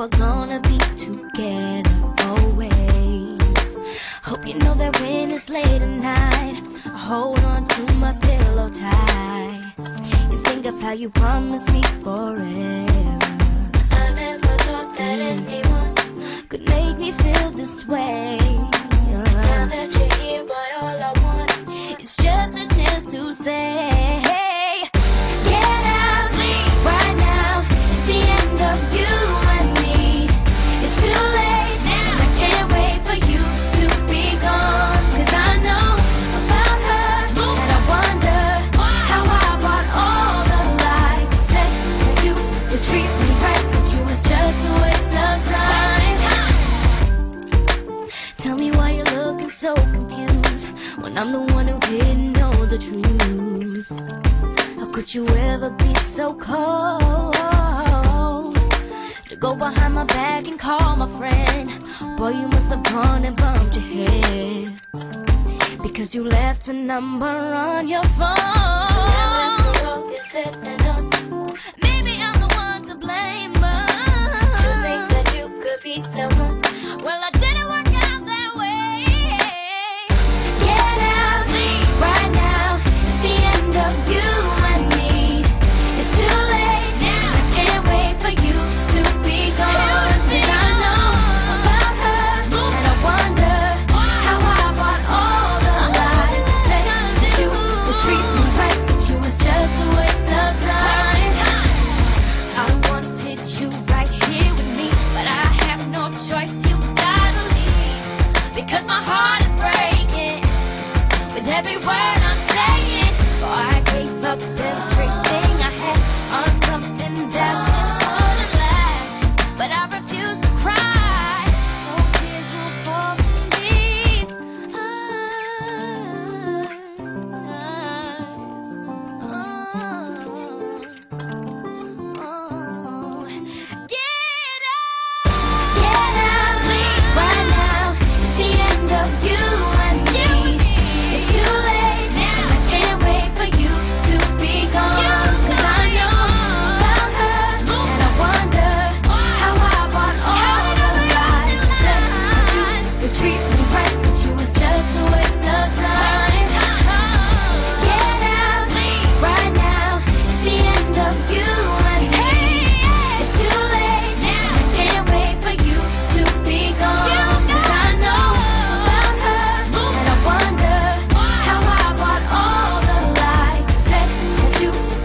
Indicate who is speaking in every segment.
Speaker 1: we're gonna be together always. Hope you know that when it's late at night, I hold on to my pillow tight. You think of how you promised me forever. I never thought that anyone could make me feel this way. Now that you're here, boy, all I want is just a chance to say, I'm the one who didn't know the truth. How could you ever be so cold? To go behind my back and call my friend. Boy, you must have gone and bumped your head. Because you left a number on your phone. So everywhere.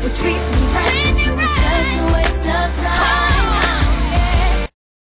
Speaker 1: retreat.